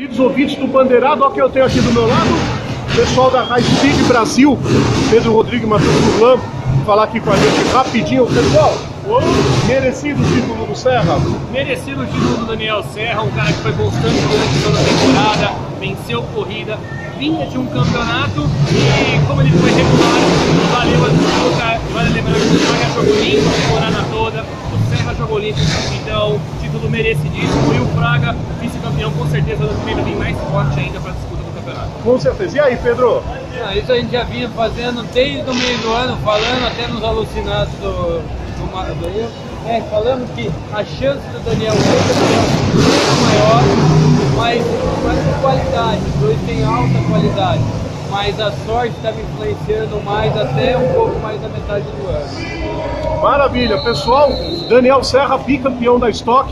Queridos ouvintes do Bandeirado, olha que eu tenho aqui do meu lado. Pessoal da High Speed Brasil, Pedro Rodrigues e Matheus Furlan, falar aqui com a gente rapidinho. Pessoal, merecido o título do Serra? Merecido o título do Daniel Serra, um cara que foi constante durante toda a temporada, venceu corrida, vinha de um campeonato e como ele foi regular, valeu a disputa. Vale lembrar que o jogou limpo a temporada toda, o Serra jogou limpo, então título merecidíssimo e o Fraga, vice-campeão, com certeza deve vir mais forte ainda para a disputa do campeonato. Com certeza. E aí, Pedro? Ah, isso a gente já vinha fazendo desde o meio do ano, falando até nos alucinados do, do, do Rio. É, falando que a chance do Daniel campeão é maior, mas, mas com qualidade, os dois têm alta qualidade. Mas a sorte está me influenciando mais até um pouco mais da metade do ano. Pessoal. Daniel Serra, bicampeão da Stock.